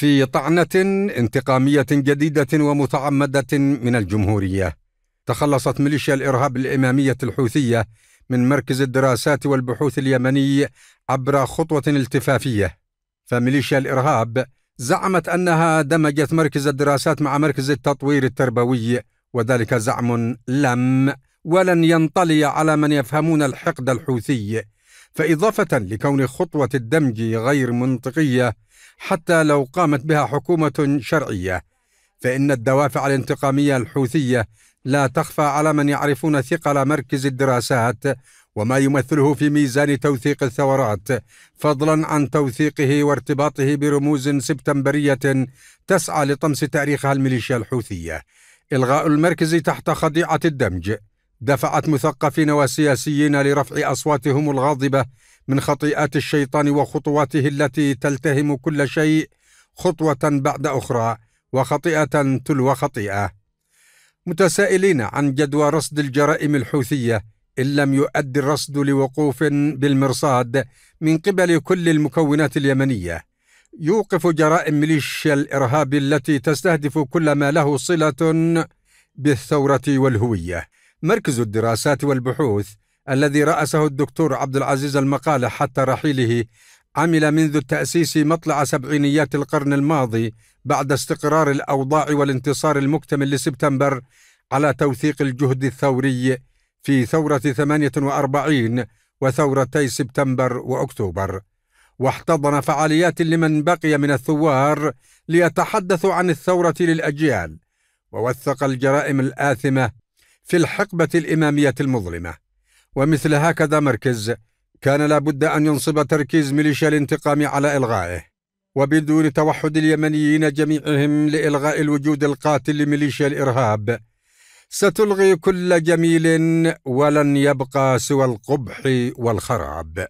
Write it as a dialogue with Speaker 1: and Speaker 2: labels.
Speaker 1: في طعنة انتقامية جديدة ومتعمدة من الجمهورية. تخلصت ميليشيا الإرهاب الإمامية الحوثية من مركز الدراسات والبحوث اليمني عبر خطوة التفافية فميليشيا الإرهاب زعمت أنها دمجت مركز الدراسات مع مركز التطوير التربوي وذلك زعم لم ولن ينطلي على من يفهمون الحقد الحوثي. فإضافة لكون خطوة الدمج غير منطقية حتى لو قامت بها حكومة شرعية فإن الدوافع الانتقامية الحوثية لا تخفى على من يعرفون ثقل مركز الدراسات وما يمثله في ميزان توثيق الثورات فضلا عن توثيقه وارتباطه برموز سبتمبرية تسعى لطمس تاريخها الميليشيا الحوثية. إلغاء المركز تحت خضيعة الدمج. دفعت مثقفين وسياسيين لرفع أصواتهم الغاضبة من خطيئات الشيطان وخطواته التي تلتهم كل شيء خطوة بعد أخرى وخطيئة تلو خطيئة. متسائلين عن جدوى رصد الجرائم الحوثية إن لم يؤدي الرصد لوقوف بالمرصاد من قبل كل المكونات اليمنية. يوقف جرائم ميليشيا الإرهاب التي تستهدف كل ما له صلة بالثورة والهوية. مركز الدراسات والبحوث الذي رأسه الدكتور عبد العزيز المقالة حتى رحيله عمل منذ التأسيس مطلع سبعينيات القرن الماضي بعد استقرار الأوضاع والانتصار المكتمل لسبتمبر على توثيق الجهد الثوري في ثورة 48 وثورتي سبتمبر وأكتوبر. واحتضن فعاليات لمن بقي من الثوار ليتحدثوا عن الثورة للأجيال ووثق الجرائم الآثمة في الحقبة الإمامية المظلمة. ومثل هكذا مركز كان لابد أن ينصب تركيز ميليشيا الانتقام على إلغائه. وبدون توحد اليمنيين جميعهم لإلغاء الوجود القاتل لميليشيا الإرهاب ستلغي كل جميل ولن يبقى سوى القبح والخراب.